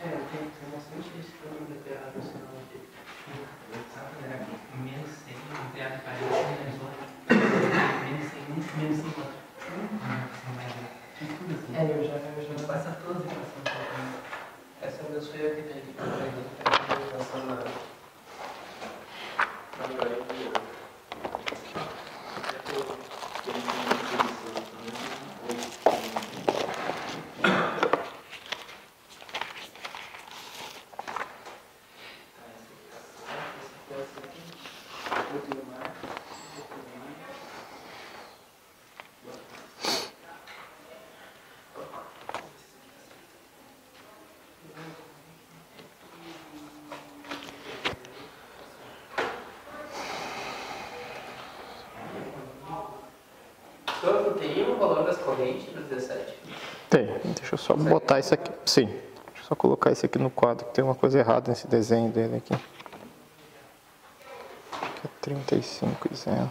É, tem, tem bastante esse problema de PA no sinal aqui. Menos 100, um PA de 40, menos 8. Menos 100, um, menos 50. Assim, mais tudo assim. É, eu já, eu já. Passa todas as equações. Essa vez foi eu que tenho que fazer a na. na Então, tem o valor das correntes para 17? Tem. Deixa eu só botar isso aqui. Sim. Deixa eu só colocar isso aqui no quadro, que tem uma coisa errada nesse desenho dele aqui. Aqui é 35 e 0.